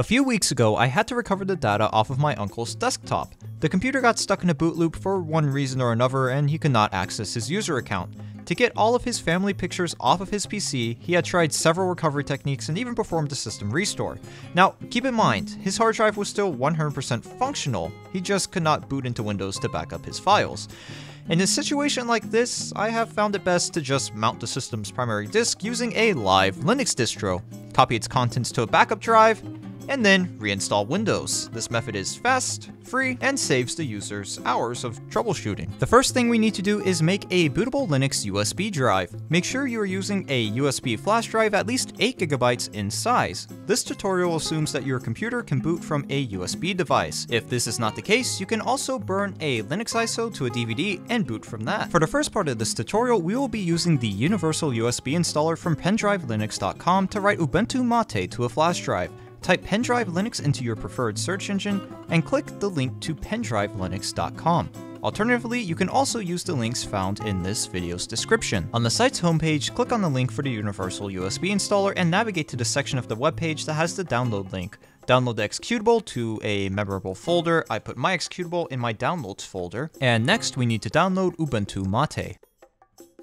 A few weeks ago, I had to recover the data off of my uncle's desktop. The computer got stuck in a boot loop for one reason or another and he could not access his user account. To get all of his family pictures off of his PC, he had tried several recovery techniques and even performed a system restore. Now, keep in mind, his hard drive was still 100% functional, he just could not boot into Windows to back up his files. In a situation like this, I have found it best to just mount the system's primary disk using a live Linux distro, copy its contents to a backup drive, and then reinstall Windows. This method is fast, free, and saves the users hours of troubleshooting. The first thing we need to do is make a bootable Linux USB drive. Make sure you are using a USB flash drive at least 8GB in size. This tutorial assumes that your computer can boot from a USB device. If this is not the case, you can also burn a Linux ISO to a DVD and boot from that. For the first part of this tutorial, we will be using the Universal USB installer from pendrivelinux.com to write Ubuntu Mate to a flash drive. Type Pendrive Linux into your preferred search engine and click the link to pendrivelinux.com. Alternatively, you can also use the links found in this video's description. On the site's homepage, click on the link for the Universal USB installer and navigate to the section of the webpage that has the download link. Download the executable to a memorable folder. I put my executable in my downloads folder. And next, we need to download Ubuntu Mate.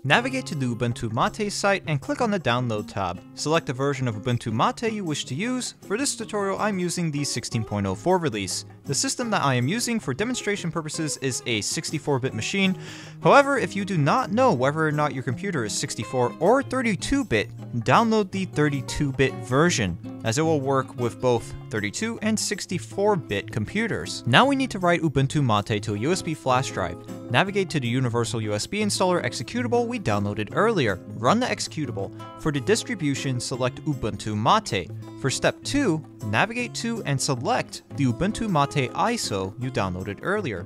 Navigate to the Ubuntu Mate site and click on the Download tab. Select the version of Ubuntu Mate you wish to use. For this tutorial, I'm using the 16.04 release. The system that I am using for demonstration purposes is a 64-bit machine. However, if you do not know whether or not your computer is 64 or 32-bit, download the 32-bit version, as it will work with both 32 and 64-bit computers. Now we need to write Ubuntu Mate to a USB flash drive. Navigate to the Universal USB installer executable we downloaded earlier. Run the executable. For the distribution, select Ubuntu Mate. For step 2, navigate to and select the Ubuntu Mate ISO you downloaded earlier.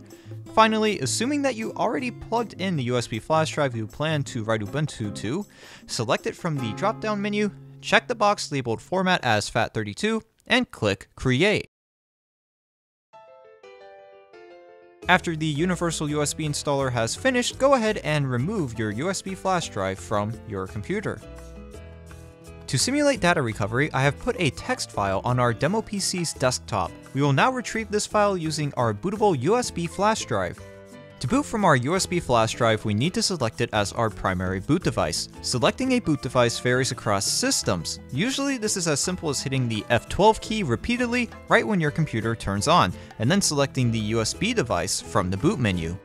Finally, assuming that you already plugged in the USB flash drive you plan to write Ubuntu to, select it from the drop-down menu, check the box labeled Format as FAT32, and click Create. After the Universal USB installer has finished, go ahead and remove your USB flash drive from your computer. To simulate data recovery, I have put a text file on our demo PC's desktop. We will now retrieve this file using our bootable USB flash drive. To boot from our USB flash drive, we need to select it as our primary boot device. Selecting a boot device varies across systems. Usually this is as simple as hitting the F12 key repeatedly right when your computer turns on, and then selecting the USB device from the boot menu.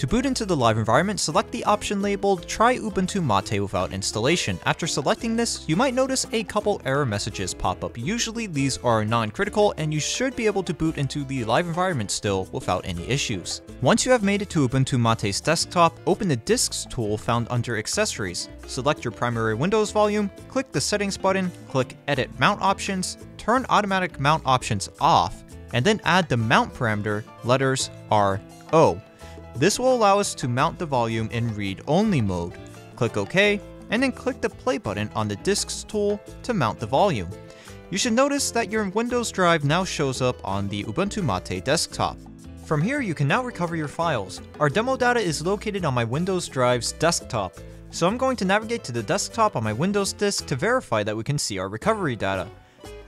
To boot into the live environment, select the option labeled Try Ubuntu Mate without installation. After selecting this, you might notice a couple error messages pop up. Usually these are non-critical and you should be able to boot into the live environment still without any issues. Once you have made it to Ubuntu Mate's desktop, open the Disks tool found under Accessories. Select your primary Windows volume, click the Settings button, click Edit Mount Options, turn Automatic Mount Options off, and then add the mount parameter letters RO. This will allow us to mount the volume in read-only mode. Click OK, and then click the play button on the Disks tool to mount the volume. You should notice that your Windows drive now shows up on the Ubuntu Mate desktop. From here, you can now recover your files. Our demo data is located on my Windows drive's desktop, so I'm going to navigate to the desktop on my Windows disk to verify that we can see our recovery data.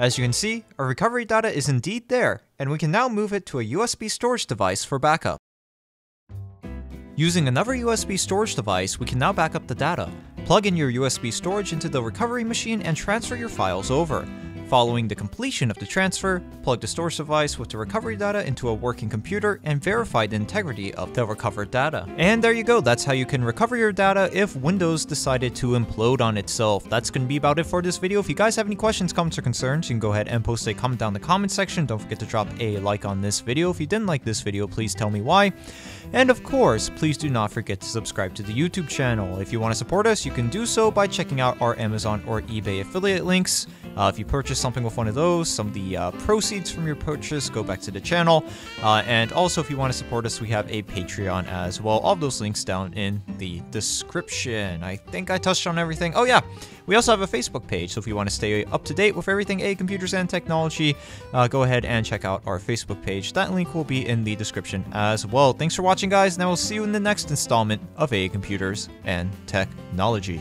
As you can see, our recovery data is indeed there, and we can now move it to a USB storage device for backup. Using another USB storage device, we can now back up the data. Plug in your USB storage into the recovery machine and transfer your files over. Following the completion of the transfer, plug the storage device with the recovery data into a working computer and verify the integrity of the recovered data. And there you go, that's how you can recover your data if Windows decided to implode on itself. That's going to be about it for this video. If you guys have any questions, comments, or concerns, you can go ahead and post a comment down in the comment section. Don't forget to drop a like on this video. If you didn't like this video, please tell me why. And of course, please do not forget to subscribe to the YouTube channel. If you want to support us, you can do so by checking out our Amazon or eBay affiliate links. Uh, if you purchase something with one of those, some of the uh, proceeds from your purchase go back to the channel. Uh, and also, if you want to support us, we have a Patreon as well. All those links down in the description. I think I touched on everything. Oh, yeah. We also have a Facebook page, so if you want to stay up to date with everything AA Computers and Technology, uh, go ahead and check out our Facebook page. That link will be in the description as well. Thanks for watching, guys, and I will see you in the next installment of AA Computers and Technology.